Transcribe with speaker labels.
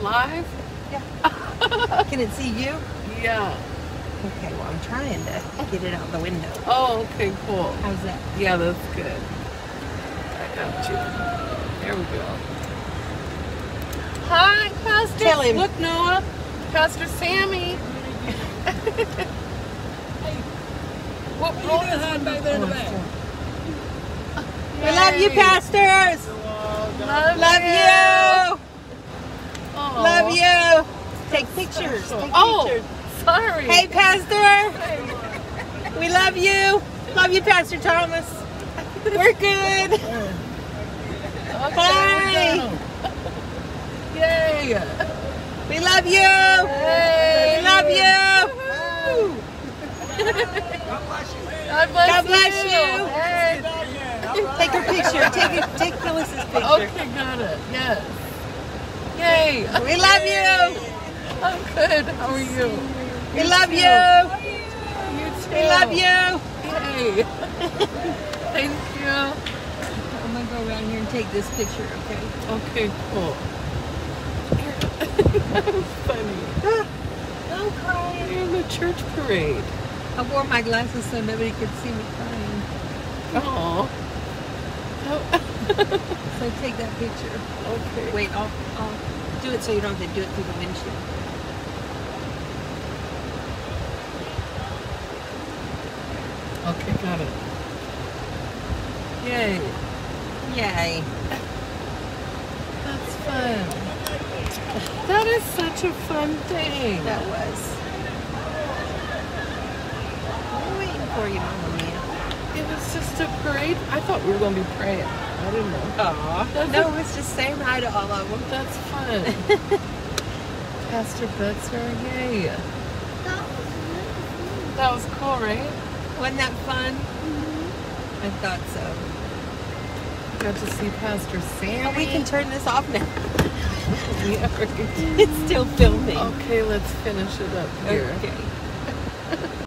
Speaker 1: Live?
Speaker 2: Yeah. Can it see you?
Speaker 1: Yeah.
Speaker 2: Okay, well, I'm trying to get it out the window.
Speaker 1: Oh, okay, cool.
Speaker 2: How's that?
Speaker 1: Yeah, that's good. I got you. There we go. Hi, Pastor.
Speaker 2: Tell him.
Speaker 1: Look, Noah. Pastor Sammy. what
Speaker 3: What are you doing hiding back there in the back?
Speaker 2: We love you, pastors.
Speaker 1: Love,
Speaker 2: Love you.
Speaker 1: Aw.
Speaker 2: Love you. Take pictures. Take
Speaker 1: oh,
Speaker 2: pictures.
Speaker 1: sorry.
Speaker 2: Hey, Pastor. We love you. Love you, Pastor Thomas. We're good.
Speaker 1: Okay,
Speaker 2: Bye.
Speaker 1: Yay.
Speaker 2: We love you.
Speaker 1: Hey.
Speaker 2: We love you.
Speaker 1: Woo.
Speaker 3: God bless you.
Speaker 1: God bless,
Speaker 2: God bless
Speaker 1: you.
Speaker 2: you.
Speaker 1: Hey.
Speaker 3: Back here. All right.
Speaker 2: Take her picture. Take it. Take Phyllis's picture.
Speaker 1: Okay, got it. Yes. Yay.
Speaker 2: We love you.
Speaker 1: I'm good. How are you?
Speaker 2: We love you.
Speaker 1: You too.
Speaker 2: We love you.
Speaker 1: Yay. Thank you.
Speaker 2: I'm gonna go around here and take this picture. Okay.
Speaker 1: Okay, cool. that was funny.
Speaker 2: No crying.
Speaker 1: You're in the church parade.
Speaker 2: I wore my glasses so nobody could see me crying.
Speaker 1: Oh.
Speaker 2: So take that picture.
Speaker 1: okay.
Speaker 2: Wait, I'll, I'll do it so you don't have to do it through the windshield.
Speaker 1: Okay, got it. Yay.
Speaker 2: Yay.
Speaker 1: That's fun. That is such a fun thing.
Speaker 2: That was. We're waiting for you, Mama Mia.
Speaker 1: It was just a parade. I thought we were going to be praying. I didn't know.
Speaker 2: Aw. No, it's just saying hi to all of them.
Speaker 1: That's fun. Pastor Butzer, yay. That was cool, right?
Speaker 2: Wasn't that fun? Mm-hmm. I thought so.
Speaker 1: Got to see Pastor Sam.
Speaker 2: Oh, we can turn this off now. It's still filming.
Speaker 1: Okay, let's finish it up here.
Speaker 2: Okay.